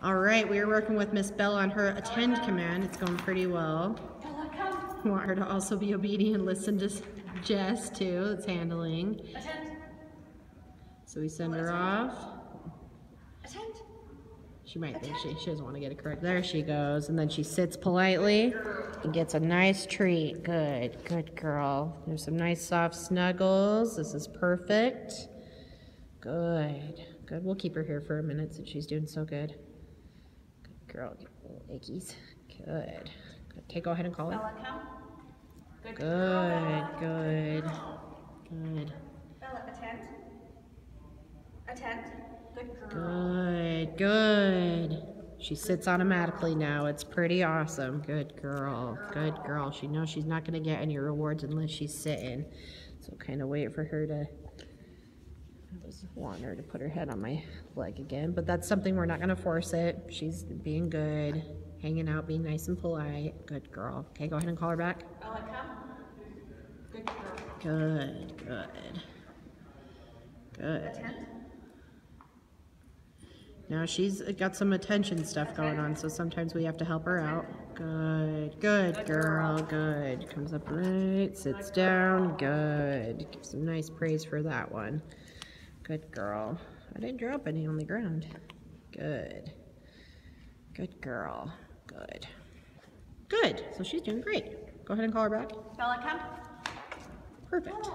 All right, we are working with Miss Bella on her attend command. It's going pretty well. Bella, come. Want her to also be obedient and listen to Jess too. It's handling. Attend. So we send her off. Attend. She might think she, she doesn't want to get it correct. There she goes. And then she sits politely and gets a nice treat. Good, good girl. There's some nice soft snuggles. This is perfect. Good, good. We'll keep her here for a minute since she's doing so good. Good girl. Ickies. Good. good. Okay, go ahead and call it. Bella, come. Good. Good, good, good. Bella, attend. Attend. Good girl. Good, good. She sits automatically now. It's pretty awesome. Good girl. Good girl. She knows she's not going to get any rewards unless she's sitting. So kind of wait for her to. Wanting her to put her head on my leg again, but that's something we're not going to force it. She's being good, hanging out, being nice and polite. Good girl. Okay, go ahead and call her back. Come. Good girl. Good, good. Good. Attend. Now she's got some attention stuff going on, so sometimes we have to help her out. Good, good girl, good. Comes up right, sits down, good. Give some nice praise for that one. Good girl. I didn't drop any on the ground. Good. Good girl. Good. Good. So she's doing great. Go ahead and call her back. Bella, come. Perfect.